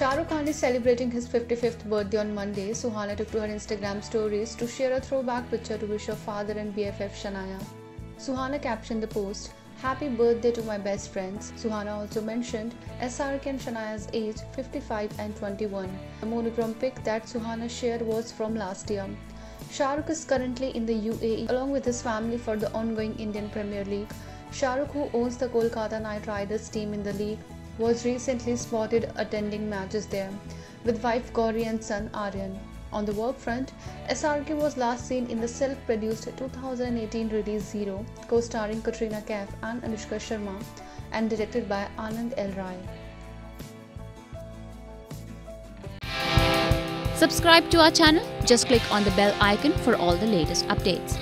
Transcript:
Shah Rukh Khan is celebrating his 55th birthday on Monday. Suhana took to her Instagram stories to share a throwback picture to wish her father and BFF Shanaya. Suhana captioned the post, Happy birthday to my best friends. Suhana also mentioned SRK and Shanaya's age 55 and 21. The monochrome pic that Suhana shared was from last year. Shah Rukh is currently in the UAE along with his family for the ongoing Indian Premier League. Shah Rukh, who owns the Kolkata Knight Riders team in the league, was recently spotted attending matches there with wife Gauri and son Aryan. On the work front, SRK was last seen in the self-produced 2018 release Zero, co-starring Katrina Kaif and Anushka Sharma and directed by Aanand L. Rai. Subscribe to our channel. Just click on the bell icon for all the latest updates.